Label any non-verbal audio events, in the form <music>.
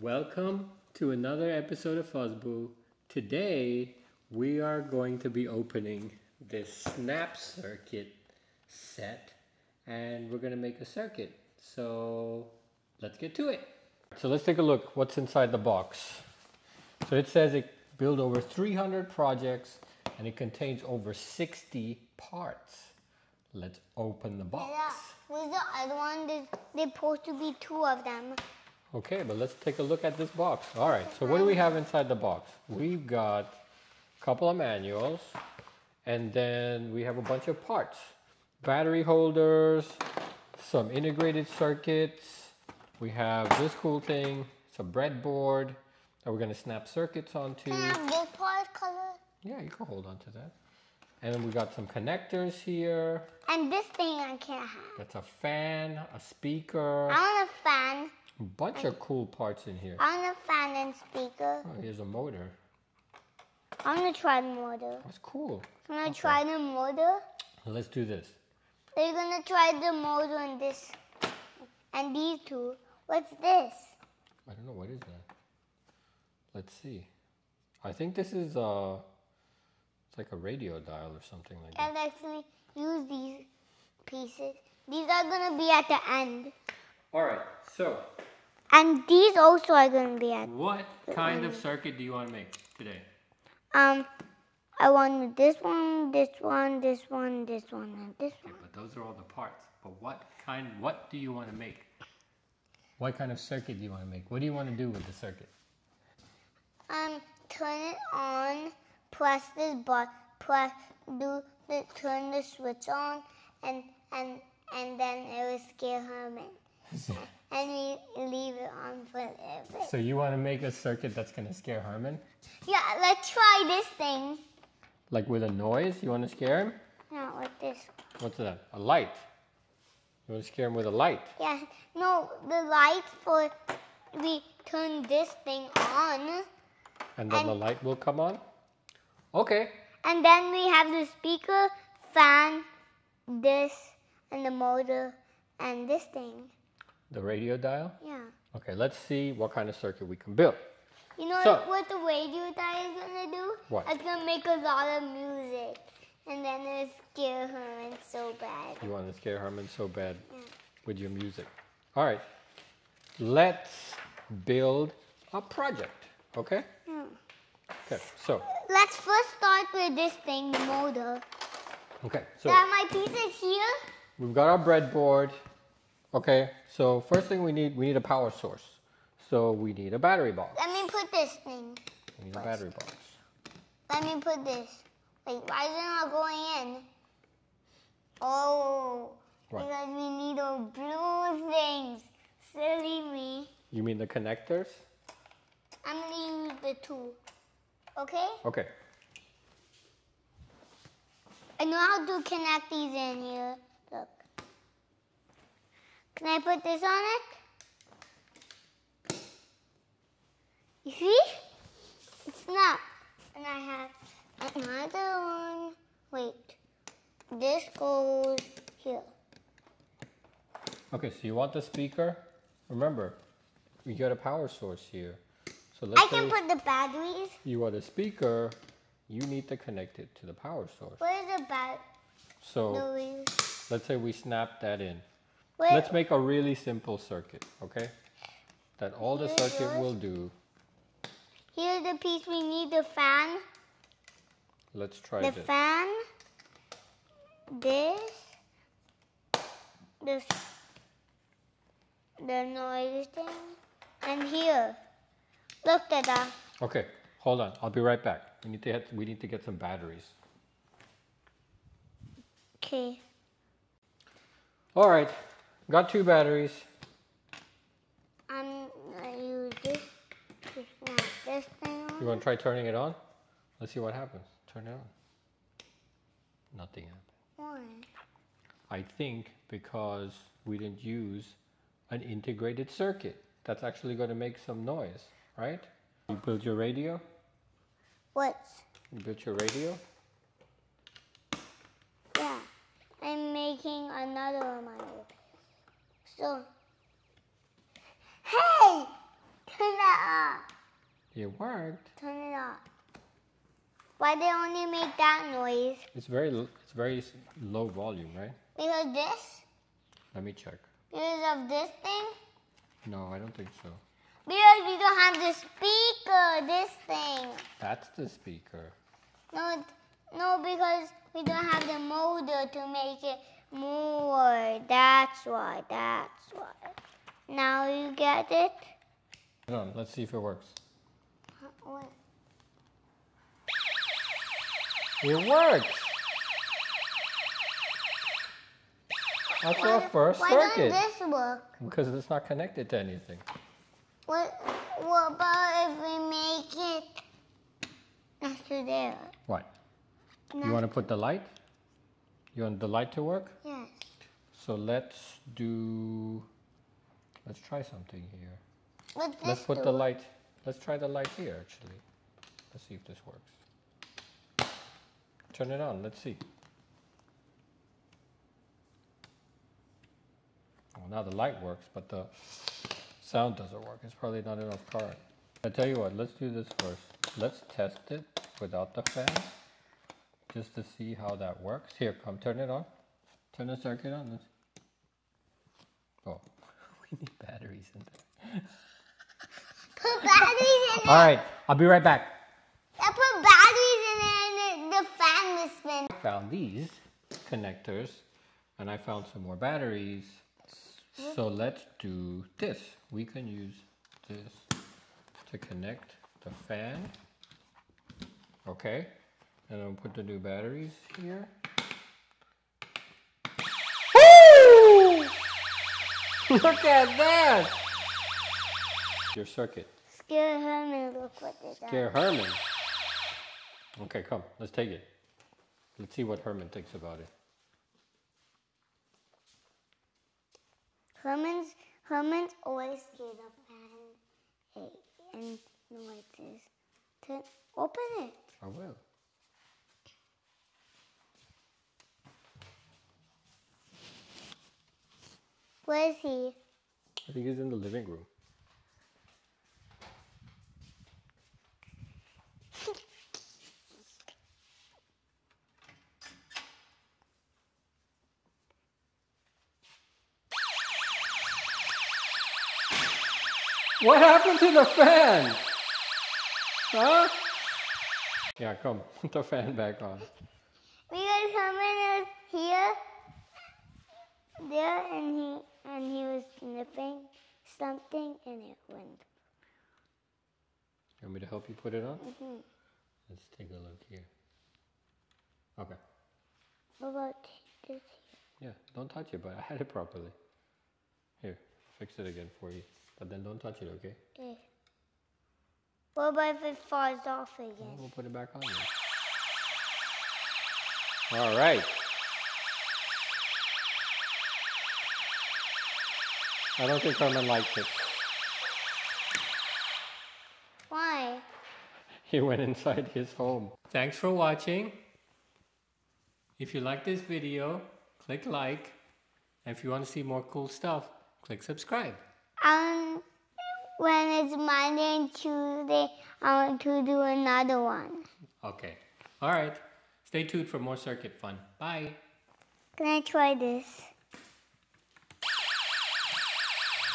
Welcome to another episode of Fuzzboo. Today we are going to be opening this snap circuit set and we're going to make a circuit. So let's get to it. So let's take a look what's inside the box. So it says it built over 300 projects and it contains over 60 parts. Let's open the box. Yeah, with the other one, there's, there's supposed to be two of them. Okay, but let's take a look at this box. All right, so what do we have inside the box? We've got a couple of manuals, and then we have a bunch of parts. Battery holders, some integrated circuits. We have this cool thing, it's a breadboard that we're gonna snap circuits onto. Can I have this part color? Yeah, you can hold on to that. And then we got some connectors here. And this thing I can't have. That's a fan, a speaker, I want a fan. Bunch of cool parts in here. I want a fan and speaker. Oh, here's a motor. I want to try the motor. That's cool. Can I try the motor? Let's do this. Are you gonna try the motor and this and these two? What's this? I don't know what is that. Let's see. I think this is uh it's like a radio dial or something like that. I'll actually use these pieces. These are gonna be at the end. All right. So, And these also are gonna be at what kind of circuit do you want to make today? um I want this one, this one, this one, this one, and this Okay, one. but those are all the parts. But what kind what do you want to make? What kind of circuit do you want to make? What do you want to do with the circuit? Um turn it on, press this button, press do the turn the switch on and and and then it will scare Herman. <laughs> And we leave it on forever. so you want to make a circuit that's going to scare Herman? Yeah, let's try this thing. Like with a noise? You want to scare him? Not with this. What's that? A light. You want to scare him with a light? Yeah, no, the lights for we turn this thing on, And then the light will come on? Okay. and then we have the speaker, fan, this, and the motor, and this thing. The radio dial? Yeah. Okay, let's see what kind of circuit we can build. You know So- what the radio dial is gonna do? What? It's gonna make a lot of music, and then it'll scare Herman so bad. You want to scare Herman so bad Yeah. with your music. All right. Let's build a project. Okay? Yeah. Okay. So, Let's first start with this thing, the motor. okay. So, are my pieces here. we've got our breadboard. Okay. So, first thing we need we need a power source. So, we need a battery box. Let me put this thing. We need a battery box. Let me put this. Wait, why is it not going in? Oh, because we need those blue things. Silly me. You mean the connectors? I'm gonna use the two. Okay? Okay. I know how to connect these in here. Look. Can I put this on it? You see? It's not. And I have another one. Wait. This goes here. Okay, so you want the speaker? Remember, we got a power source here. So let's I can put the batteries. you want a speaker, you need to connect it to the power source. Where's the bat? So let's say we snap that in. Where? Let's make a really simple circuit, okay? That all the Here's circuit yours. will do. Here's the piece we need the fan. Let's try the this. fan, this, this, the noise thing, and here. Look at that. Okay, hold on. I'll be right back. We need to get, we need to get some batteries. Okay. All right, got two batteries. Gonna use this to snap this thing on. You want to try turning it on? Let's see what happens. Turn it on. Nothing happened. Why? I think because we didn't use an integrated circuit. That's actually going to make some noise, right? You build your radio. What? You built your radio. Yeah. I'm making another one. So. Hey! Turn that off. It worked. Turn it off. Why they only make that noise? It's very it's very low volume, right? Because this? Let me check. Because of this thing? No, I don't think so. Because we don't have the speaker, this thing. That's the speaker. No, no, because we don't have the motor to make it more. That's why, that's why. Now you get it? Hold on, let's see if it works. What? It works. That's our first why circuit. doesn't this work? Because it's not connected to anything. What, what about if we make it next to there? What? You want to put the light? You want the light to work? Yes. So let's do. Let's try something here. What's Let's put the light. Let's try the light here actually. Let's see if this works. Turn it on. Let's see. Well, now the light works, but the sound doesn't work. It's probably not enough current. I tell you what. Let's do this first. Let's test it without the fan, just to see how that works. Here, come turn it on. Turn the circuit on. Let's. Oh, <laughs> we need batteries in there. Put batteries in. All right, I'll be right back. I put batteries in it and the fan will spin. found these connectors and I found some more batteries. So let's do this. We can use this to connect the fan. Okay. And I'll put the new batteries here. Woo! <laughs> Look at that! Your circuit. Scare Herman, look what they done. Scare Herman. Okay, come. Let's take it. Let's see what Herman thinks about it. Herman's Herman's always scared of fan eh, and noises. To open it. I will. Where is he? I think he's in the living room. What happened to the fan? Huh? Yeah, come. <laughs> Put the fan back on. Because Herman is here, there, and he and he was sniffing something, and it went. You want me to help you put it on? Mhm. Let's take a look here. Okay. What about this? Here? Yeah, don't touch it, but I had it properly. Here, fix it again for you. But then don't touch it, okay? here? What about if it falls off Well, again? We'll put it back on. All right. I don't think Herman likes it. Why? He went inside his home. Thanks for watching. If you like this video, click like. And if you want to see more cool stuff, click subscribe. Um, when it's Monday and Tuesday, I want to do another one. Okay. All right. Stay tuned for more circuit fun. Bye. Can I try this?